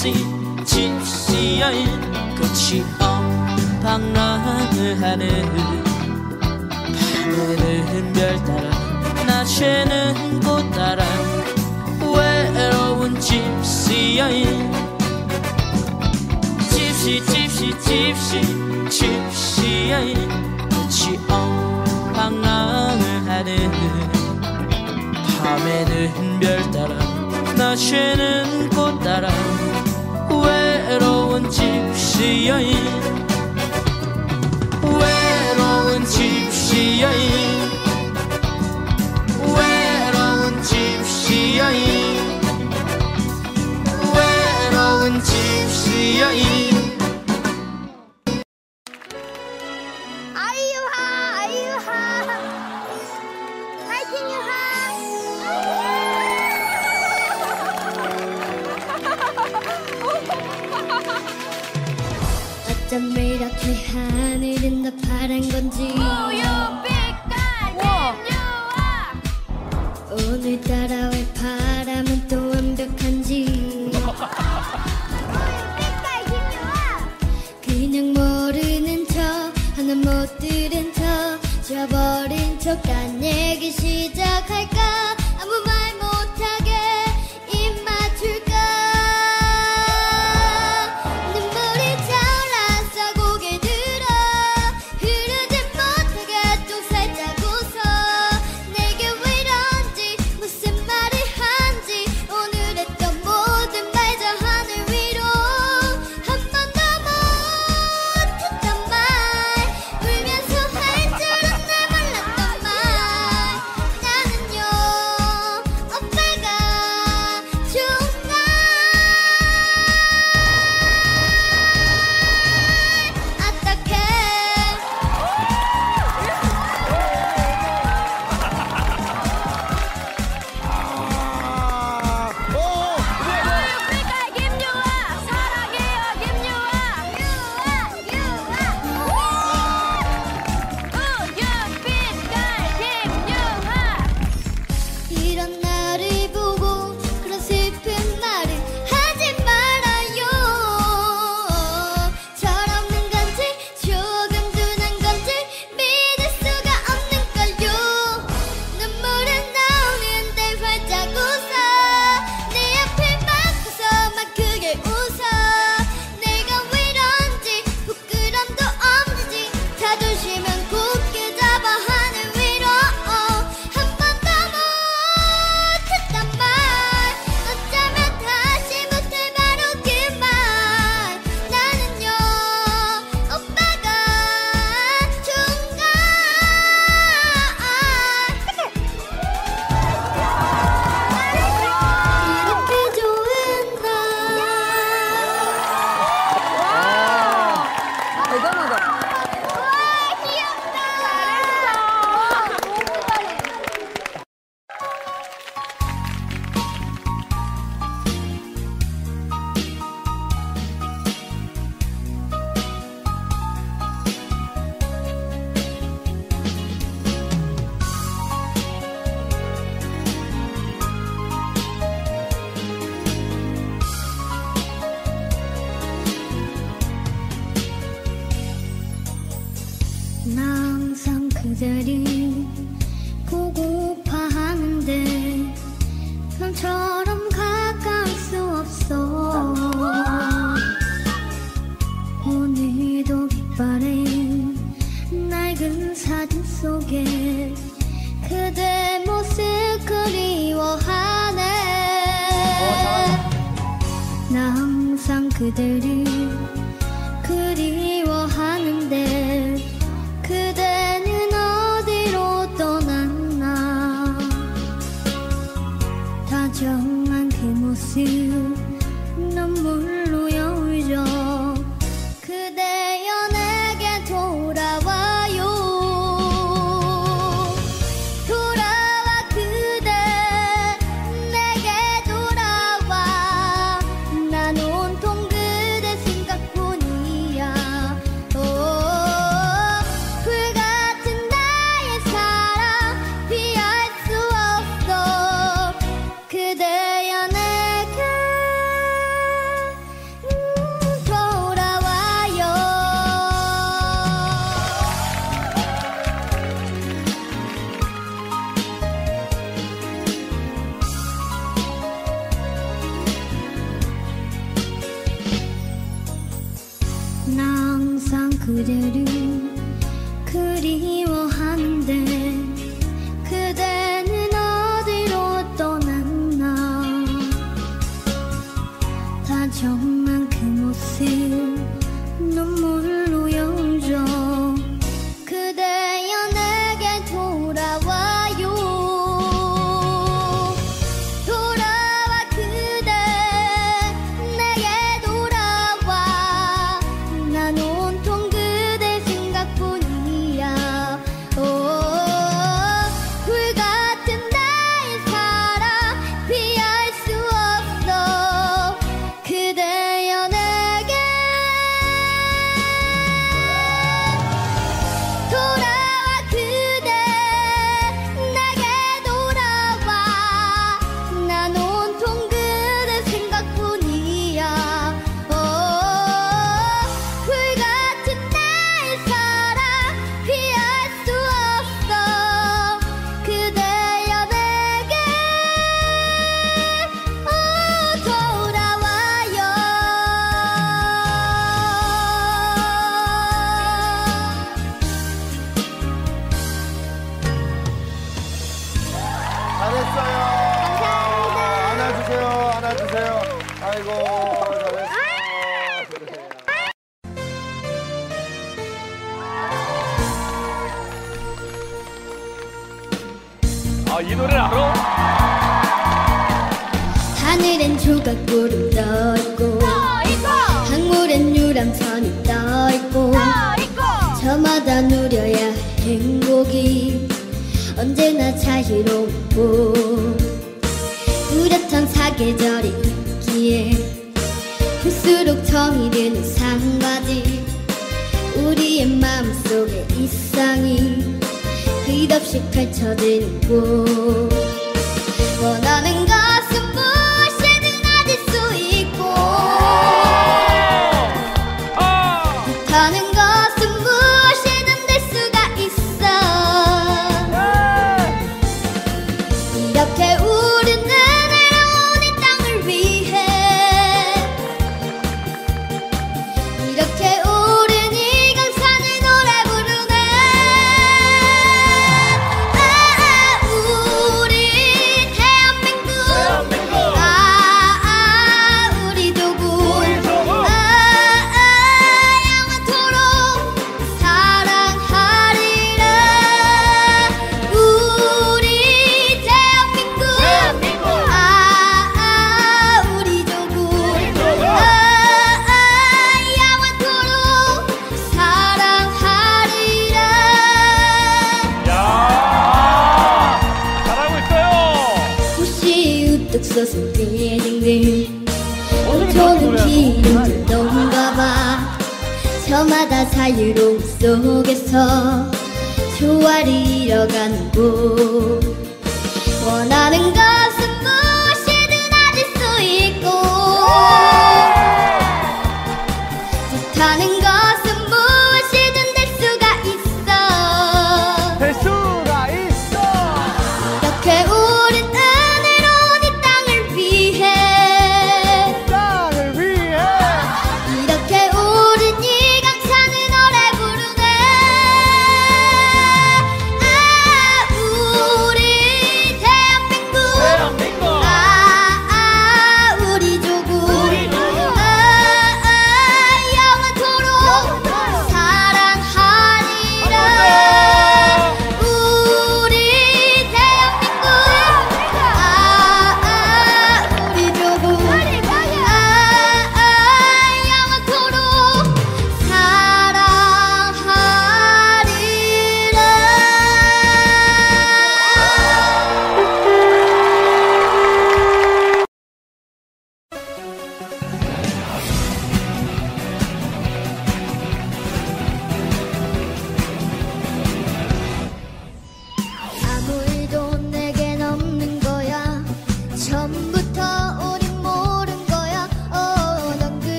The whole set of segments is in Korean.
집시 집시여의 끝이 엉방랑을 하는 밤에는 별따라 낮에는 꽃따라 외로운 집시여의 집시 집시 집시 집시여의 끝이 엉방랑을 하는 밤에는 별따라 낮에는 꽃따라 외로운 집시 여인 외로운 집시 여인 외로운 집시 여인 외로운 집시 여인.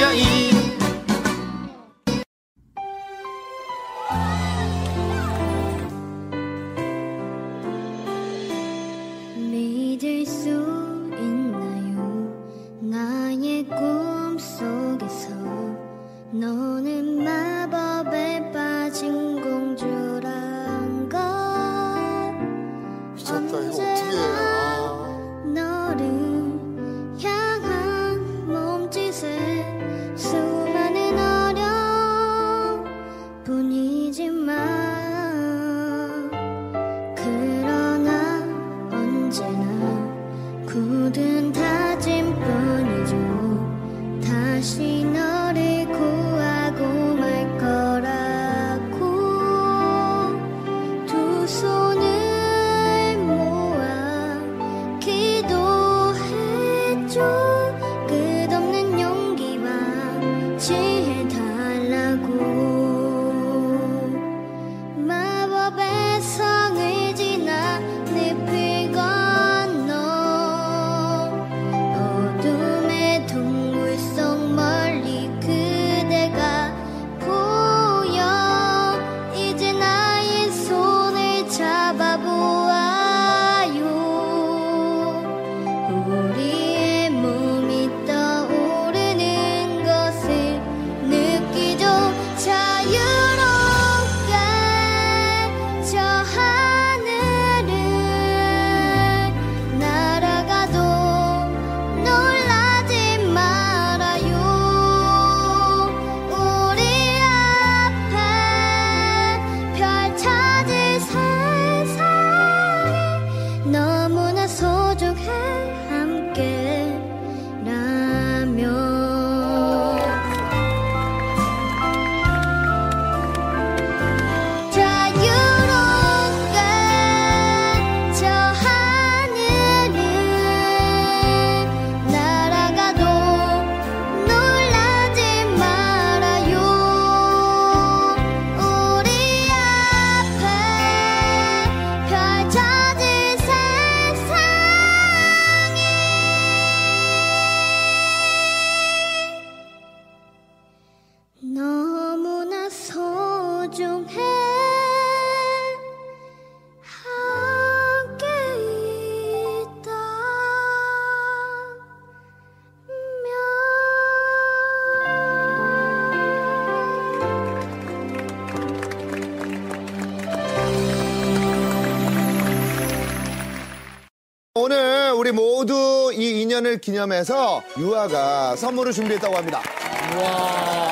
E aí? 기념해서 유아가 선물을 준비했다고 합니다. 와.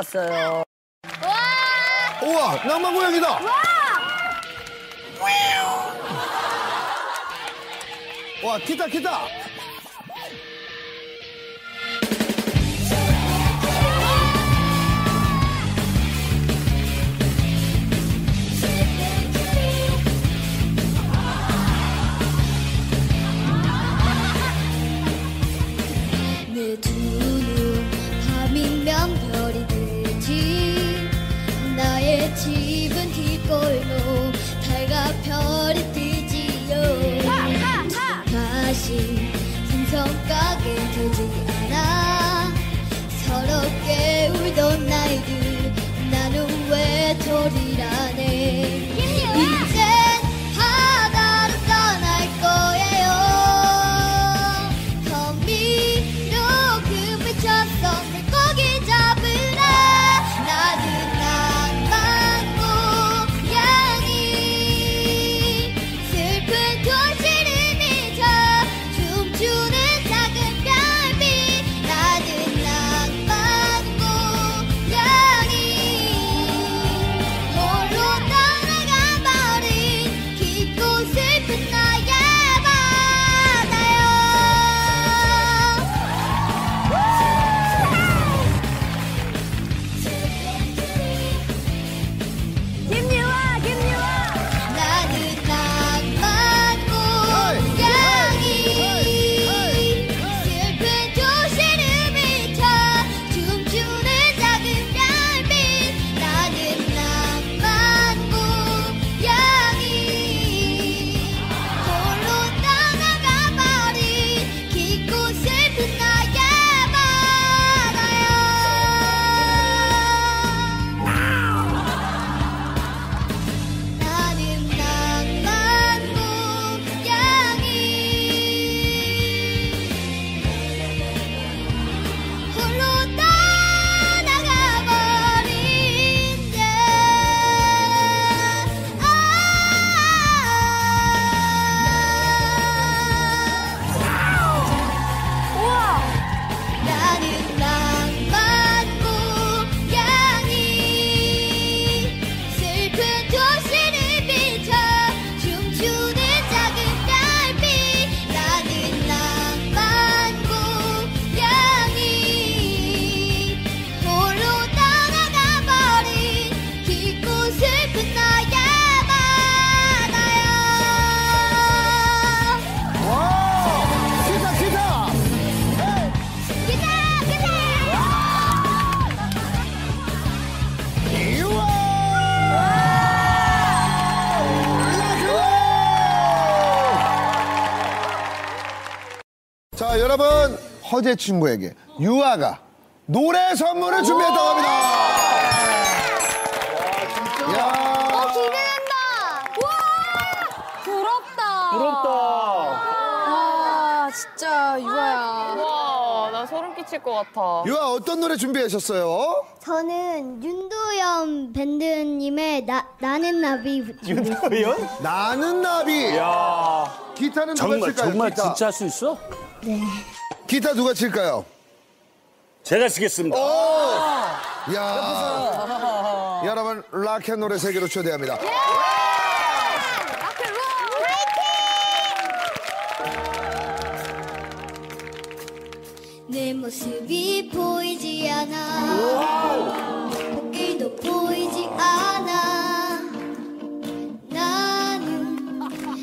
啊，对。 여자친구에게 유아가 노래 선물을 준비했다고 합니다. 꽂힐 것 같아. 유아 어떤 노래 준비하셨어요? 저는 윤도현 밴드님의 나, 나는 나비 윤도현? 나는 나비. 야 기타는 누가 정말, 칠까요? 정말 기타. 진짜 할 수 있어? 네. 기타 누가 칠까요? 제가 치겠습니다. 오! 아. 야. 아. 여러분 락의 노래 세계로 초대합니다. 예! 내 모습이 보이지 않아. 복귀도 보이지 않아. 나는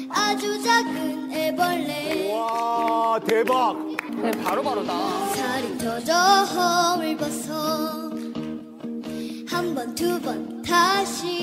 아주 작은 애벌레. 와 대박. 네, 바로바로다. 살이 터져 허물 벗어. 한 번 두 번 다시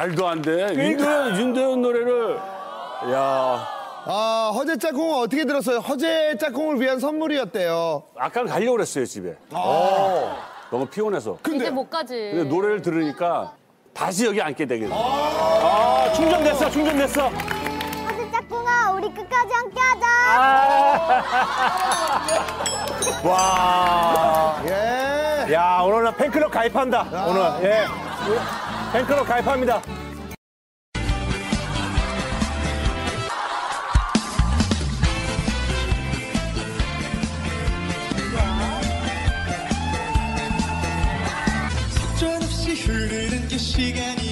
말도 안 돼. 윤도현, 그러니까. 윤도현 노래를. 야 아, 허재 짝꿍 어떻게 들었어요? 허재 짝꿍을 위한 선물이었대요. 아까 가려고 그랬어요, 집에. 아. 어. 너무 피곤해서. 근데 이제 못 가지. 근데 노래를 들으니까 다시 여기 앉게 되겠네. 아, 아 충전됐어, 충전됐어. 허재 짝꿍아, 우리 끝까지 함께 하자. 아 와. 예. 야, 오늘 나 팬클럽 가입한다. 오늘. 예. 팬클로 가입합니다. 그 시간이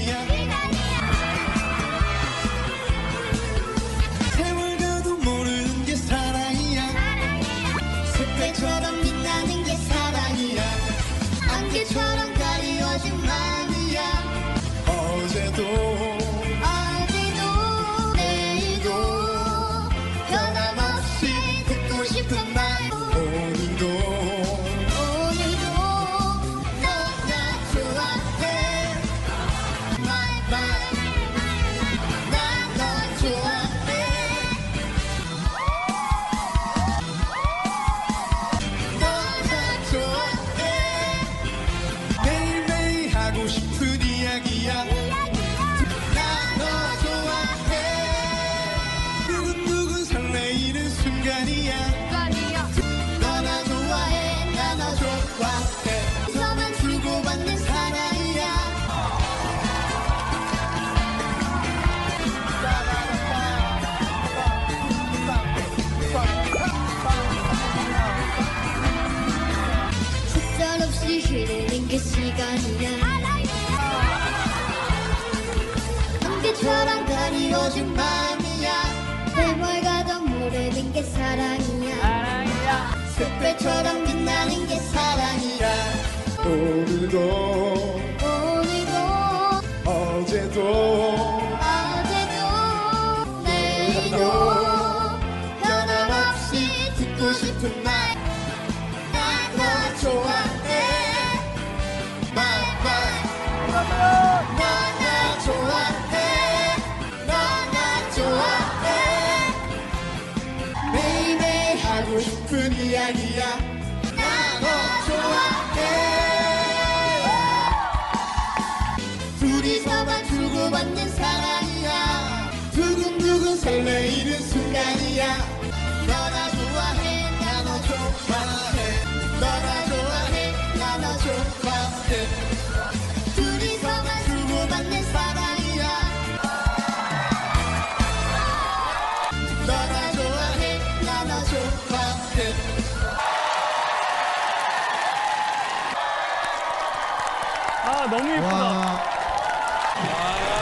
아 너무 예쁘다. 와.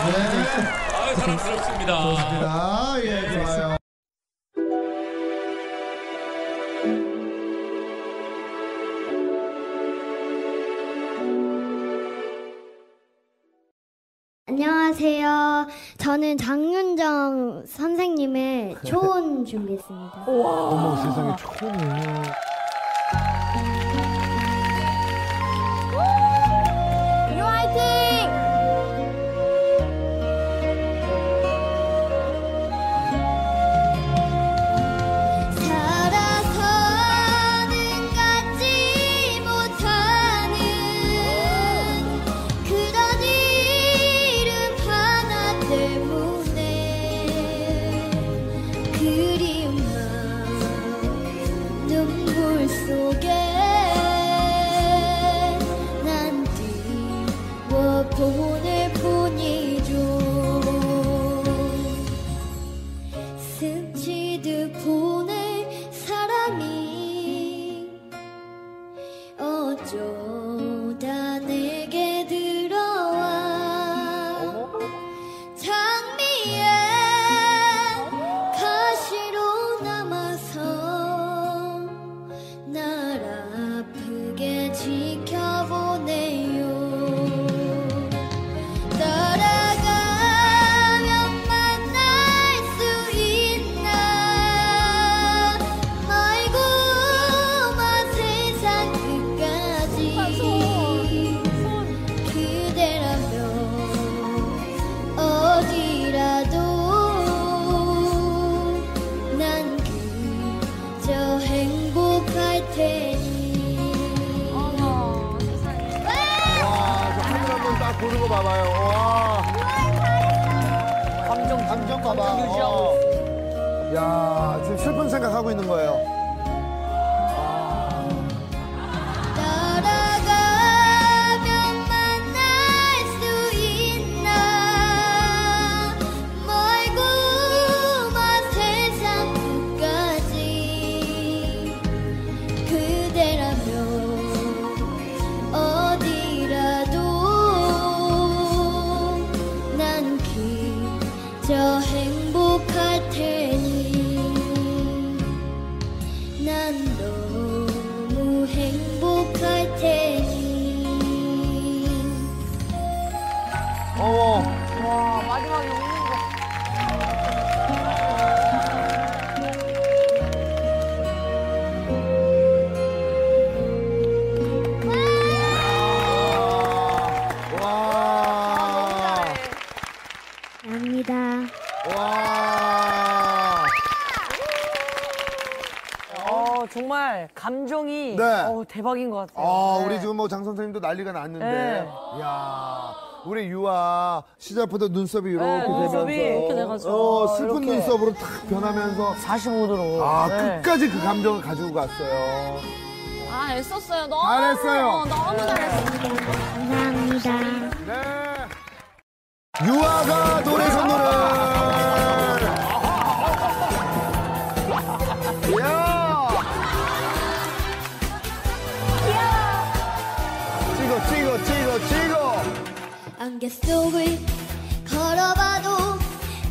네. 네. 아, 사랑스럽습니다. 좋습니다. 예, 좋아요. 안녕하세요. 저는 장윤정 선생님의 초혼 준비했습니다. 어머 세상에 처음이네. 보는 거 봐봐요. 와. 감정, 감정 봐봐. 어. 야, 지금 슬픈 생각하고 있는 거예요. 대박인 것 같아요. 아, 네. 우리 지금 뭐 장 선생님도 난리가 났는데. 네. 야 우리 유아 시작부터 눈썹이 이렇게 네, 되면서 눈썹이 이렇게 돼가지고 어, 슬픈 이렇게. 눈썹으로 탁 변하면서 45도로. 아, 네. 끝까지 그 감정을 가지고 갔어요. 아, 애썼어요. 너무. 잘했어요. 어, 너무 잘했어요. 감사합니다. 네. 유아가 노래 선물을. 안개 속을 걸어봐도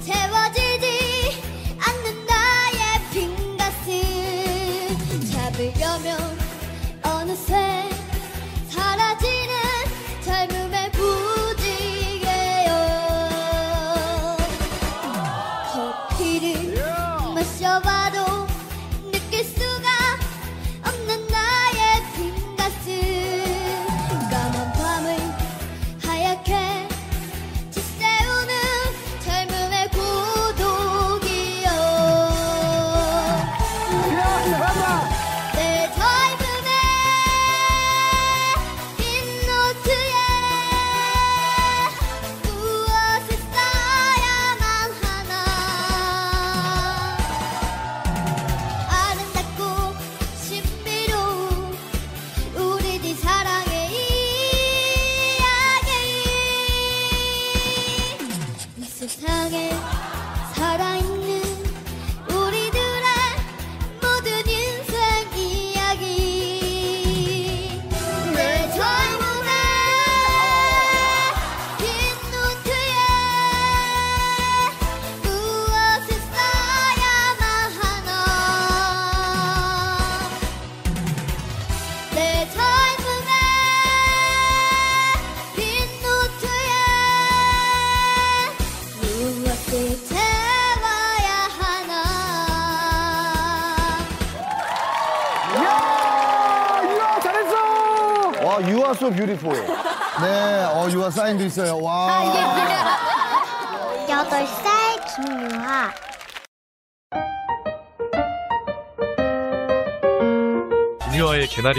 채워지지 않는 나의 빈 가슴. 잡으려면 어느새 사라지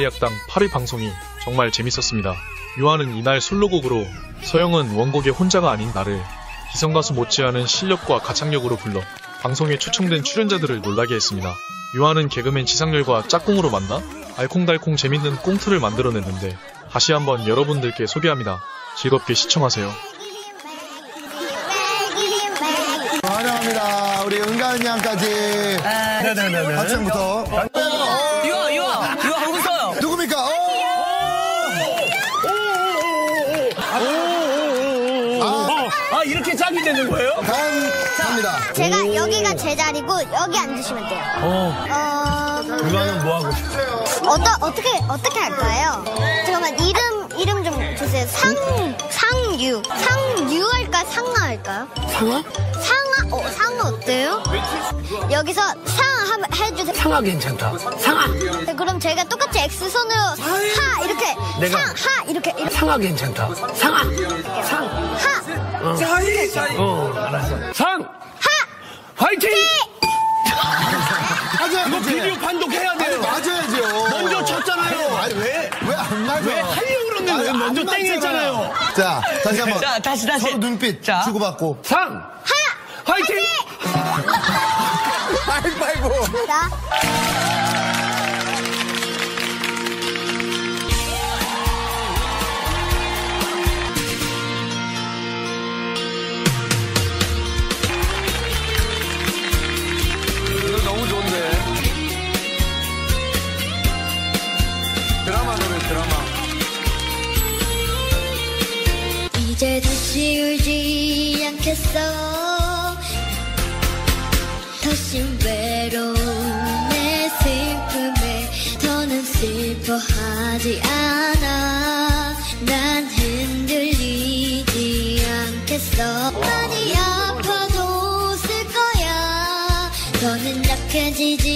약당 8회 방송이 정말 재밌었습니다. 유아는 이날 솔로곡으로 서영은 원곡의 혼자가 아닌 나를 기성가수 못지않은 실력과 가창력으로 불러 방송에 초청된 출연자들을 놀라게 했습니다. 유아는 개그맨 지상렬과 짝꿍으로 만나 알콩달콩 재밌는 꽁트를 만들어냈는데 다시 한번 여러분들께 소개합니다. 즐겁게 시청하세요. 환영합니다. 우리 은가은 양까지. 네네네네. 학생부터. 짝이 되는 거예요? 다음 갑니다. 제가 여기가 제 자리고 여기 앉으시면 돼요. 어, 유아는 뭐 하고 싶어? 어떠, 어떻게 어떻게 할까요? 잠깐만 이름 이름 좀 주세요. 상 상유 상유 할까 상아 할까요? 상아? 상아 어 상아 어때요? 여기서 상아 하- 해주세요. 상아 괜찮다. 상아. 네, 그럼 제가 똑같이 X 손으로 하 이렇게 내가- 상 하 이렇게 이렇게 상아 괜찮다. 상아. 상. 하 어, 알았어. 상. 하. 화이팅! 맞아요. 이거 비디오 판독해야 돼요. 맞아야죠. 먼저 쳤잖아요. 아니, 왜, 왜 안 맞아? 왜 하려고 그러는데 왜 먼저 안 땡했잖아요. 맞잖아요. 자, 다시 한 번. 자, 다시, 다시. 서로 눈빛 자. 주고받고. 상. 하 화이팅! 아이고. 자. 이거 너무 좋은데. 드라마 노래 드라마. 이제 다시 울지 않겠어 외로운 내 슬픔에 더는 슬퍼하지 않아. 난 흔들리지 않겠어. 많이 아파도 쓸 거야. 더는 약해지지